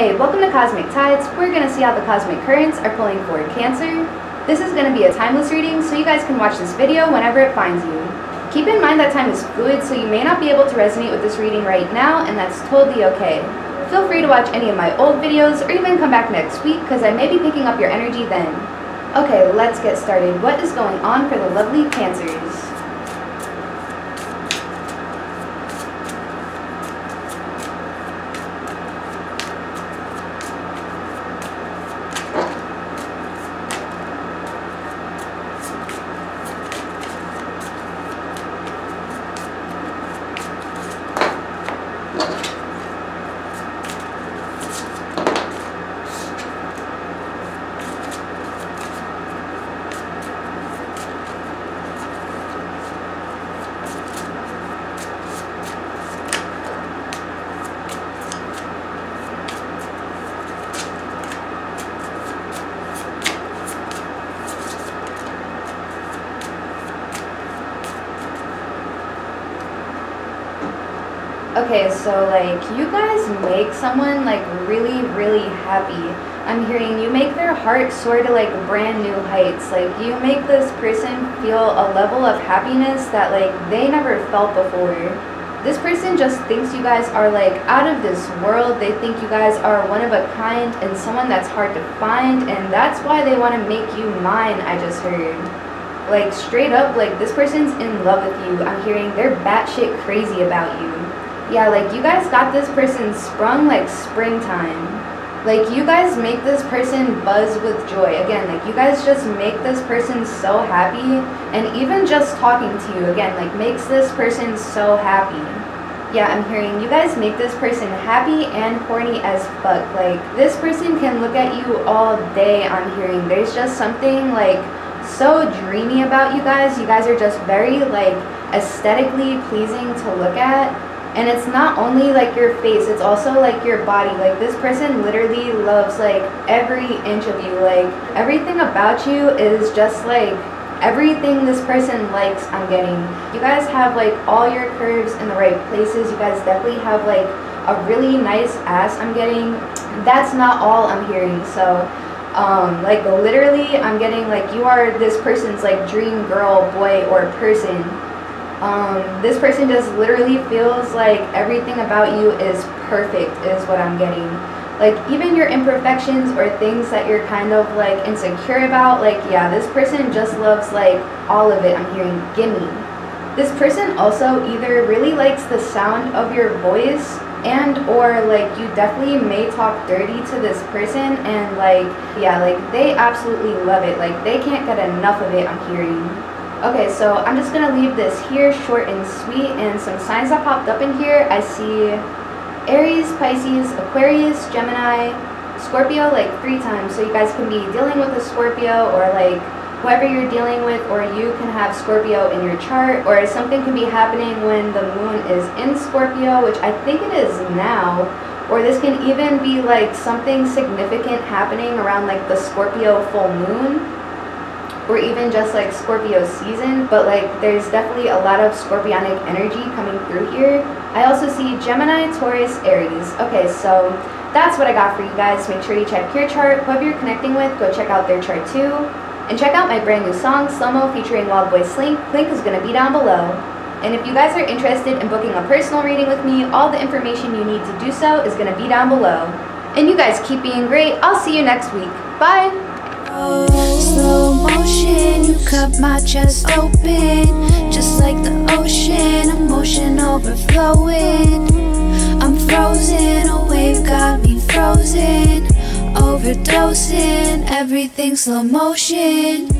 Hey, welcome to Cosmic Tides. We're going to see how the cosmic currents are pulling for Cancer. This is going to be a timeless reading, so you guys can watch this video whenever it finds you. Keep in mind that time is fluid, so you may not be able to resonate with this reading right now, and that's totally okay. Feel free to watch any of my old videos, or even come back next week, because I may be picking up your energy then. Okay, let's get started. What is going on for the lovely Cancers? Okay, so like you guys make someone like really, really happy. I'm hearing you make their heart soar to like brand new heights. Like you make this person feel a level of happiness that like they never felt before. This person just thinks you guys are like out of this world. They think you guys are one of a kind and someone that's hard to find and that's why they want to make you mine, I just heard. Like straight up, like this person's in love with you. I'm hearing they're batshit crazy about you yeah, like you guys got this person sprung like springtime. Like you guys make this person buzz with joy. Again, like you guys just make this person so happy and even just talking to you again like makes this person so happy. Yeah, I'm hearing you guys make this person happy and horny as fuck. Like this person can look at you all day, I'm hearing. There's just something like so dreamy about you guys. You guys are just very like aesthetically pleasing to look at and it's not only like your face it's also like your body. Like this person literally loves like every inch of you. Like everything about you is just like everything this person likes i'm getting. You guys have like all your curves in the right places. You guys definitely have like a really nice ass i'm getting. That's not all i'm hearing. So um like literally i'm getting like you are this person's like dream girl boy or person um, this person just literally feels like everything about you is perfect is what I'm getting. Like even your imperfections or things that you're kind of like insecure about, like yeah, this person just loves like all of it. I'm hearing gimme. This person also either really likes the sound of your voice and or like you definitely may talk dirty to this person and like yeah like they absolutely love it like they can't get enough of it i'm hearing Okay, so I'm just to leave this here short and sweet and some signs that popped up in here. I see Aries, Pisces, Aquarius, Gemini, Scorpio like three times. So you guys can be dealing with a Scorpio or like whoever you're dealing with or you can have Scorpio in your chart or something can be happening when the moon is in Scorpio, which I think it is now. Or this can even be like something significant happening around like the Scorpio full moon or even just like Scorpio season, but like there's definitely a lot of scorpionic energy coming through here. I also see Gemini, Taurus, Aries. Okay, so that's what I got for you guys. Make sure you check your chart. Whoever you're connecting with, go check out their chart too. And check out my brand new song, Slow featuring Wildboyslink. Link is going to be down below. And if you guys are interested in booking a personal reading with me, all the information you need to do so is going to be down below. And you guys keep being great. I'll see you next week. Bye! Slow cut my chest open Just like the ocean, emotion overflowing. I'm frozen, a wave got me frozen Overdosing, everything slow motion